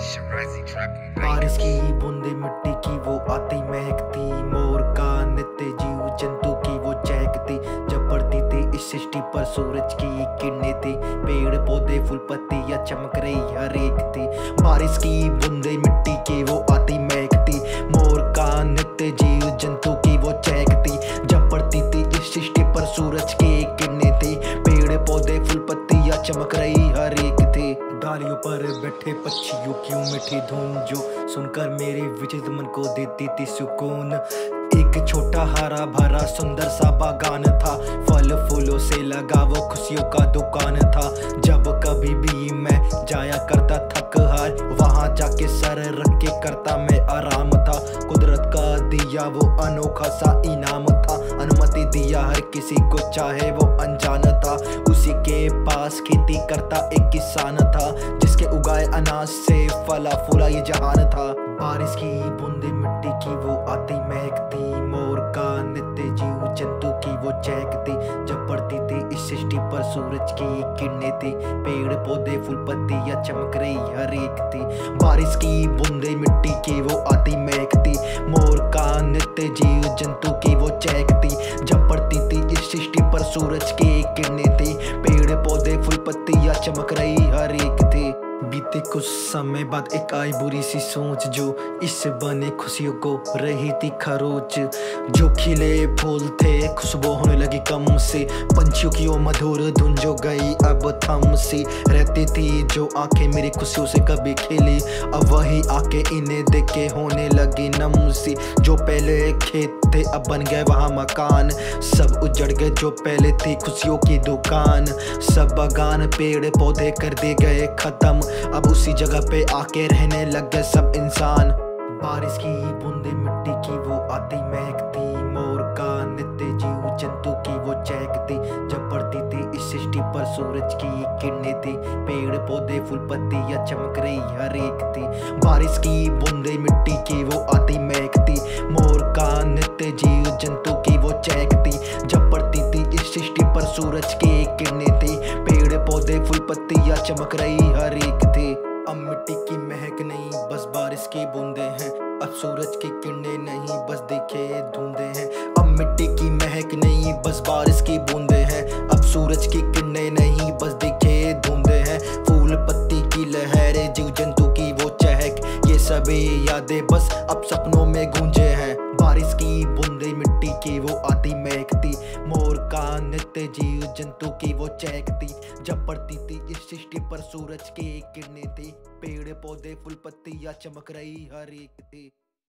बारिश की बूंदे मिट्टी की, वो आती महकती। मोर का नित्य जीव जंतु की, वो चहकती। जब पड़ती थी इस सृष्टि पर सूरज की किरणें थी। पेड़, पौधे, फूल, पत्तियाँ चमक रही हर एक थी। बारिश की बूंदे मिट्टी की, वो आती महकती। मोर का नित्य जीव जंतु की, वो चहकती। जब पड़ती थी इस सृष्टि पर सूरज की किरणें थी। पेड़, पौधे, फूल, पत्तियाँ चमक रही डालियों पर बैठे पक्षियों की मीठी धुन जो सुनकर मेरे विचित मन को देती थी सुकून? एक छोटा हरा भरा सुंदर सा बागान था। फल फूलों से लगा वो खुशियों का दुकान था। जब कभी भी मैं जाया करता थक हार, वहाँ जाके सर रख के करता मैं आराम था। कुदरत का दिया वो अनोखा सा इनाम था। अनुमति दिया हर किसी को, चाहे वो अनजान था। पास खेती करता एक किसान था, जिसके उगाए अनाज से फला फूला ये जहान था। बारिश की बूंदे मिट्टी की वो आती महकती, मोर का नित्य जीव जंतु की वो चहकती। जब पड़ती थी इस सृष्टि पर सूरज की किरणें थी, पेड़ पौधे फूल पत्तियाँ चमक रही हर एक थी। बारिश की बूंदे मिट्टी की वो आती महकती, मोर का नित्य जीव जंतु की वो चहकती। जब पड़ती थी इस सृष्टि पर सूरज की किरणें थी पत्तियाँ चमक रही बीते कुछ समय बाद एक आई बुरी सी सोच जो इस बने खुशियों को रही थी खरोच। जो खिले फूल थे, खुशबू होने लगी कम से। पंछियों की वो मधुर धुन जो गई, अब थम सी। रहती थी जो आँखें मेरी खुशियों से कभी खिली। अब वही आके इन्हें देख के होने लगी नम सी। जो पहले खेत थे, अब बन गए वहाँ मकान। सब उजड़ गए जो पहले थी खुशियों की दुकान। सब बगान पेड़ पौधे कर दिए गए खत्म। अब उसी जगह पे आके रहने लग गए सब इंसान। बारिश की बूंदे मिट्टी की, वो आती महकती। मोर का नित्य जीव जंतु की, वो चहकती। जब पड़ती थी इस सृष्टि पर सूरज की किरणें थी। पेड़, पौधे, फूल, पत्तियाँ चमक रही हर एक थी। बारिश की बूंदे मिट्टी की, वो आती महकती। मोर का नित्य जीव जंतु की, वो चहकती। जब पड़ती थी इस सृष्टि पर सूरज की किरणें थी। पेड़, पौधे, फूल, पत्तियाँ चमक रही हर एक अब मिट्टी की महक नहीं, बस बारिश की बूंदे हैं। अब सूरज की किरणें नहीं, बस देखे धुंधे हैं। अब मिट्टी की महक नहीं, बस बारिश की बूंदे हैं। अब सूरज की सभी यादें बस अब सपनों में गूंजे हैं। बारिश की बूंदे मिट्टी की, वो आती महकती। मोर का नित्य जीव जंतु की, वो चहकती। जब पड़ती थी इस सृष्टि पर, सूरज की किरणें थी। पेड़, पौधे, फूल, पत्तियाँ चमक रही, हर एक थी।